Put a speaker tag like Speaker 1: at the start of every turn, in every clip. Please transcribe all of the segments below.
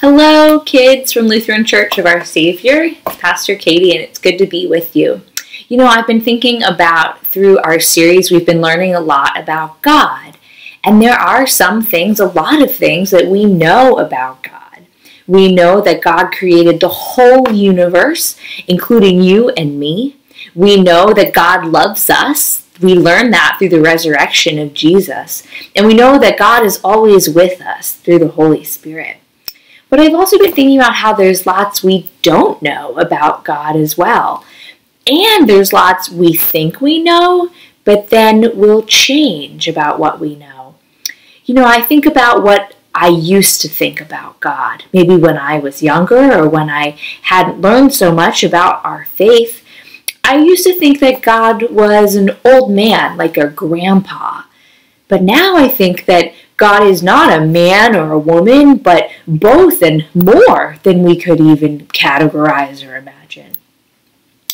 Speaker 1: Hello, kids from Lutheran Church of Our Savior. It's Pastor Katie, and it's good to be with you. You know, I've been thinking about through our series, we've been learning a lot about God. And there are some things, a lot of things that we know about God. We know that God created the whole universe, including you and me. We know that God loves us. We learn that through the resurrection of Jesus. And we know that God is always with us through the Holy Spirit. But I've also been thinking about how there's lots we don't know about God as well. And there's lots we think we know, but then will change about what we know. You know, I think about what I used to think about God, maybe when I was younger or when I hadn't learned so much about our faith. I used to think that God was an old man, like a grandpa. But now I think that God is not a man or a woman, but both and more than we could even categorize or imagine.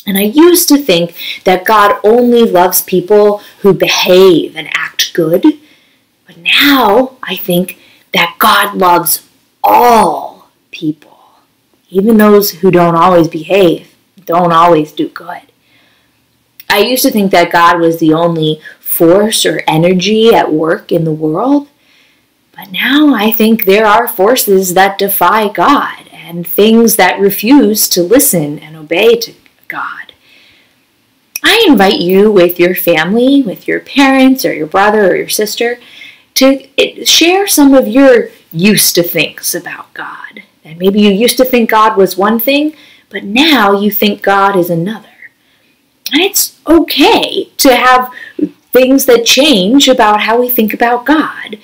Speaker 1: And I used to think that God only loves people who behave and act good. But now I think that God loves all people, even those who don't always behave, don't always do good. I used to think that God was the only force or energy at work in the world. But now I think there are forces that defy God and things that refuse to listen and obey to God. I invite you with your family, with your parents or your brother or your sister, to eh, share some of your used to thinks about God. And maybe you used to think God was one thing, but now you think God is another. And it's okay to have things that change about how we think about God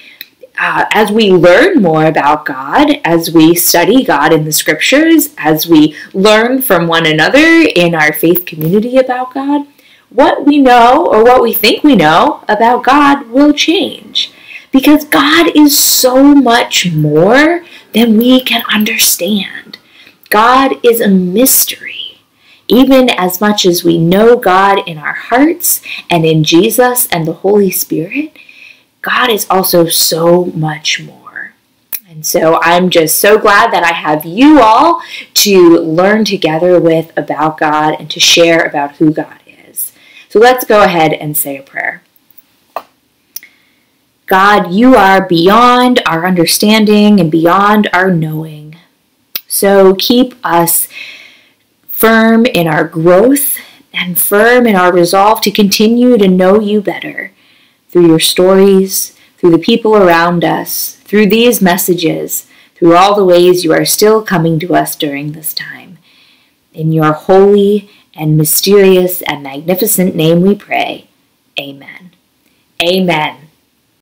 Speaker 1: uh, as we learn more about God, as we study God in the scriptures, as we learn from one another in our faith community about God, what we know or what we think we know about God will change. Because God is so much more than we can understand. God is a mystery. Even as much as we know God in our hearts and in Jesus and the Holy Spirit, God is also so much more. And so I'm just so glad that I have you all to learn together with about God and to share about who God is. So let's go ahead and say a prayer. God, you are beyond our understanding and beyond our knowing. So keep us firm in our growth and firm in our resolve to continue to know you better through your stories, through the people around us, through these messages, through all the ways you are still coming to us during this time. In your holy and mysterious and magnificent name we pray. Amen. Amen.